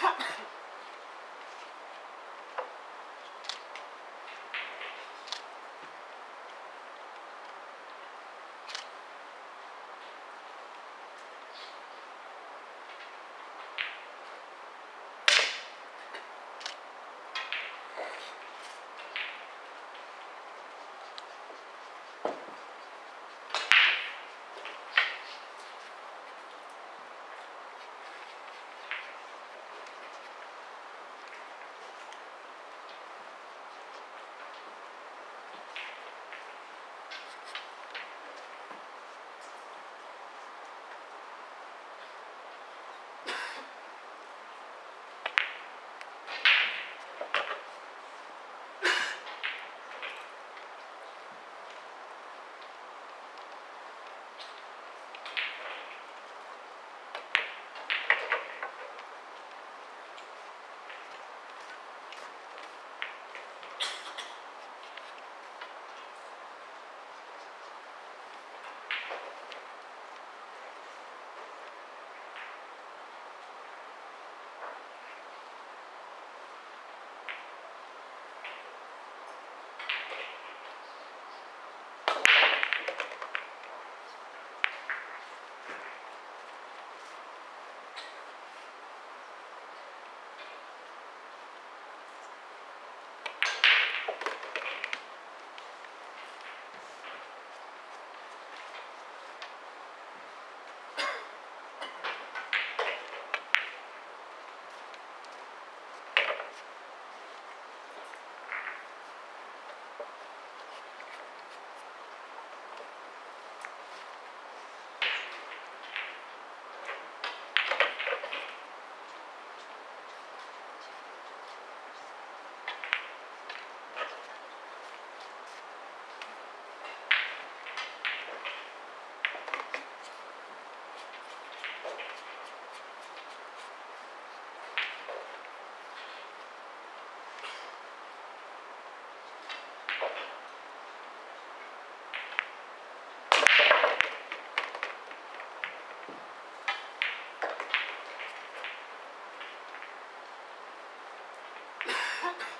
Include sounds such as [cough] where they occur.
Ha [laughs] up.